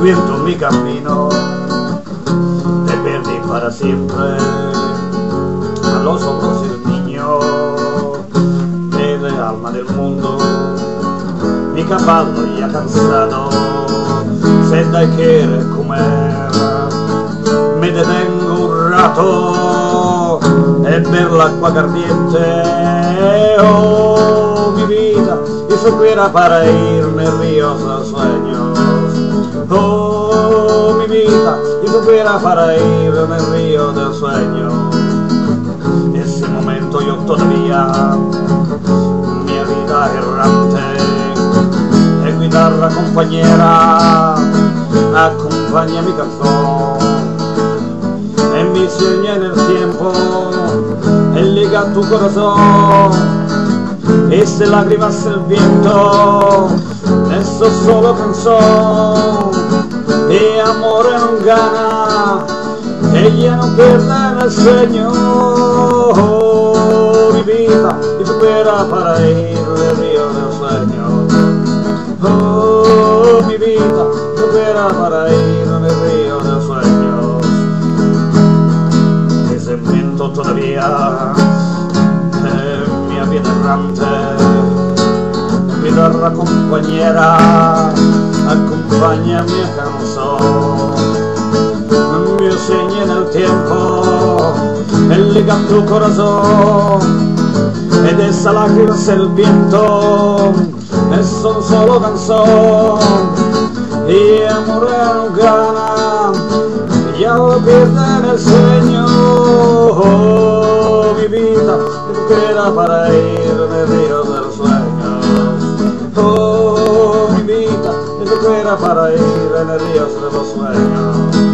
seguendo mi camino, te perdí para siempre. A los ojos del niño, el alma del mundo, mi caballo ya cansado, se da quiere comer, me detengo un rato e ver l'acqua cardiente, oh mi vida, y supiera para irme ríos sueños, oh y supiera para irme río del sueño. Ese momento yo todavía, mi vida errante, e guitarra compañera, acompaña mi canzón, e mi sueña en el tiempo, liga tu corazón, e se lágrimas el viento, eso solo canzón, y amore non gana, ella no pierde en el sueño, oh, mi vida, y supera para ir del río del sueño, oh, mi vida, supera para ir del río del sueño, ese viento todavía, eh, mi vida errante, mi compañera, acompaña mi canción tu corazón, ed esa lágrima es el viento, es un solo canción, y amor no gana, ya lo pierde en el sueño, oh, mi vida, que queda para ir de río del sueño, oh, mi vida, que queda para ir en el río de los sueños.